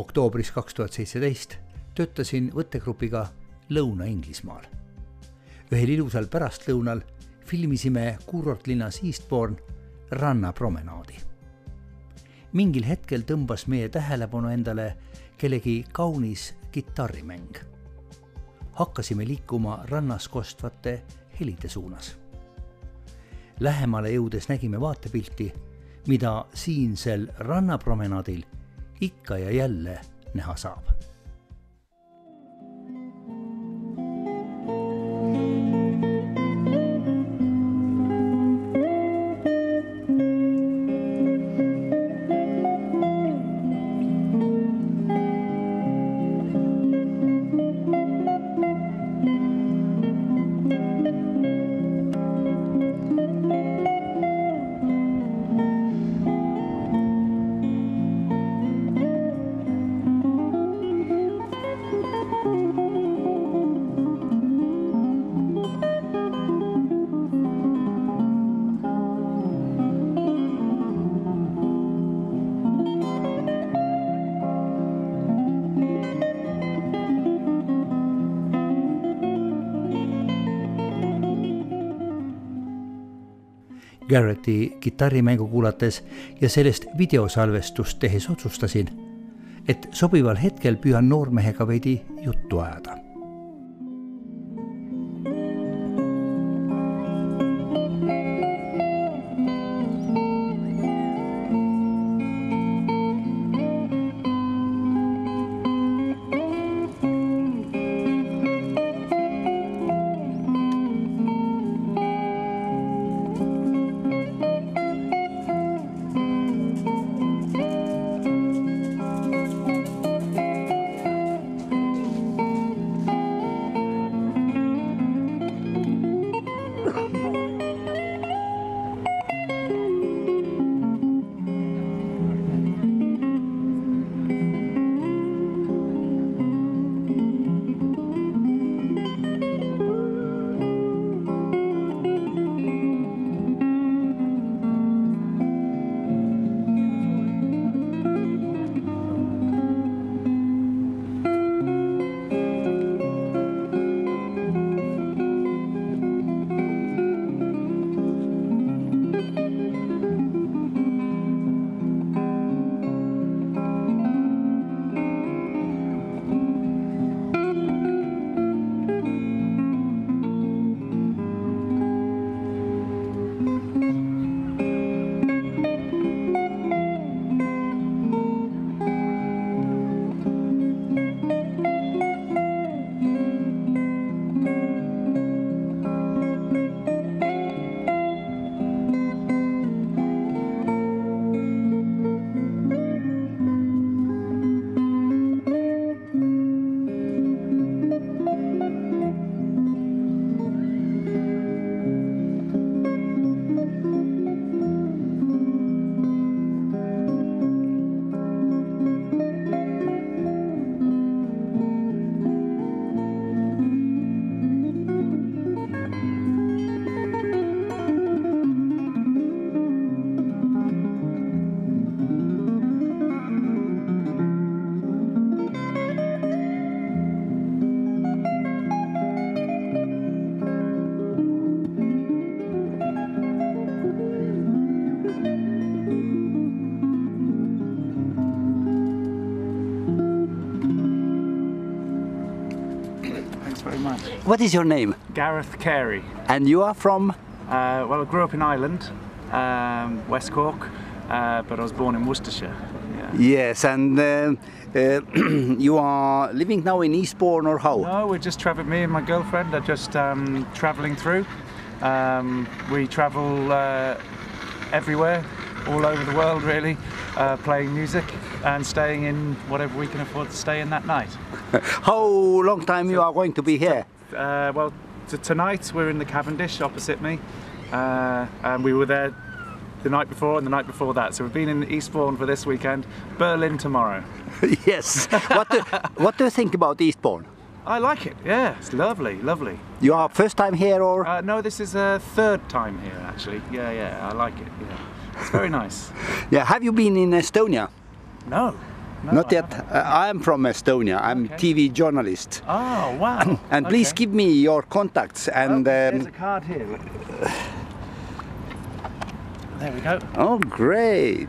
oktoobris kaks tuhat seitseteist töötasin võttegrupiga Lõuna-Inglismaal. ühel ilusal pärastlõunal filmisime kuurortlinnas Eastbourne rannapromenaadi. mingil hetkel tõmbas meie tähelepanu endale kellegi kaunis kitarrimäng. hakkasime liikuma rannas kostvate helide suunas. Lähemale jõudes nägime vaatepilti, mida siinsel rannapromenaadil ikka ja jälle näha saab Garretti kitarrimängu kuulates ja sellest videosalvestust tehes otsustasin, et sobival hetkel püüan noormehega veidi juttu ajada What is your name? Gareth Carey. And you are from? Uh, well, I grew up in Ireland, um, West Cork, uh, but I was born in Worcestershire. Yeah. Yes, and uh, uh, you are living now in Eastbourne or how? No, we're just traveling. Me and my girlfriend are just um, traveling through. Um, we travel uh, everywhere, all over the world, really, uh, playing music and staying in whatever we can afford to stay in that night. how long time you are going to be here? Uh, well, t- tonight we're in the Cavendish opposite me, uh, and we were there the night before and the night before that. So we've been in Eastbourne for this weekend, Berlin tomorrow. yes. what, do, what do you think about Eastbourne? I like it. Yeah, it's lovely, lovely. You are first time here or? Uh, no, this is a third time here actually. Yeah, yeah, I like it. Yeah, it's very nice. yeah. Have you been in Estonia? No, No, Not yet. Uh, I'm from Estonia. I'm Okay. TV journalist. Oh wow! And please give me your contacts Oh, and. there's Um, a card here. There we go. oh, great.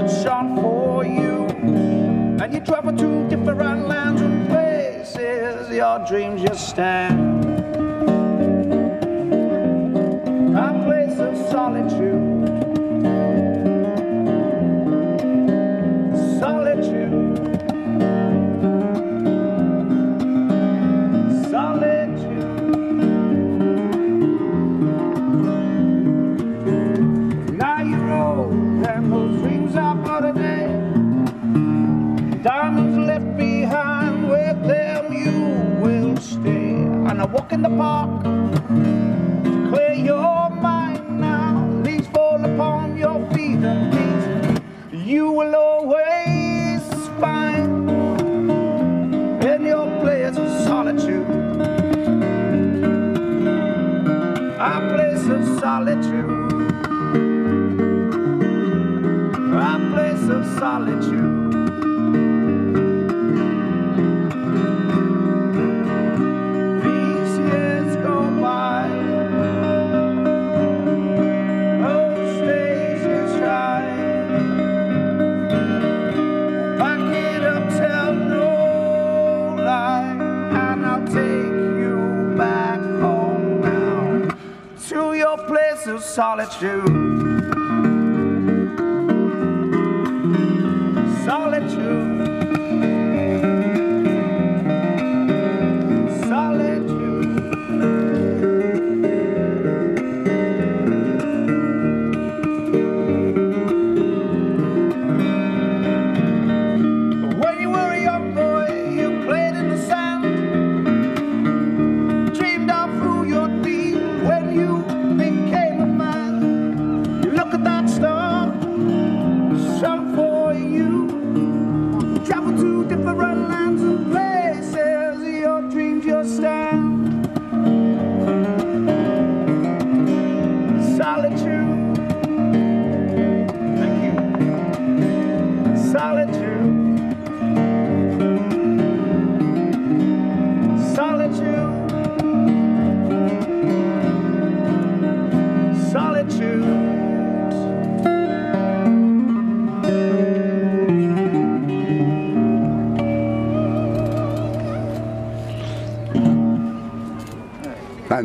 That shone for you. And you travel to different lands and places. Your dreams just stand. And I walk in the park clear your mind now. Leaves fall upon your feet and peace you will always find in your place of solitude. A place of solitude. A place of solitude. Place of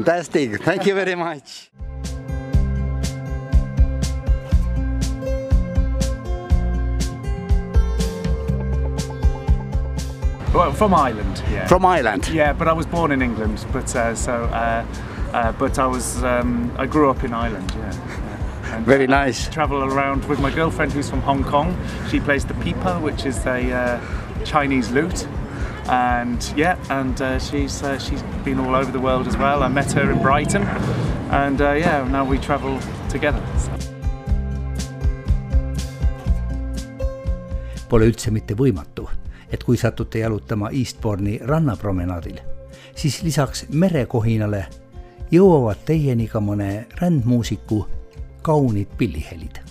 Fantastic. Thank you very much. Well, from Ireland, yeah. From Ireland. yeah, but I was born in England. But uh, so, uh, uh, but I was, um, I grew up in Ireland. Yeah. yeah. And, Very uh, nice. travel around with my girlfriend who's from Hong Kong. She plays the pipa, which is a uh, Chinese lute. And yeah, and uh, she's uh, she's been all over the world as well. I met her in Brighton, and uh, yeah, now we travel together. Pole üldse mitte võimatu, et kui satute jalutama Eastbourne'i rannapromenaadil, siis lisaks merekohinale jõuavad teieni ka mõne rändmuusiku kaunid pillihelid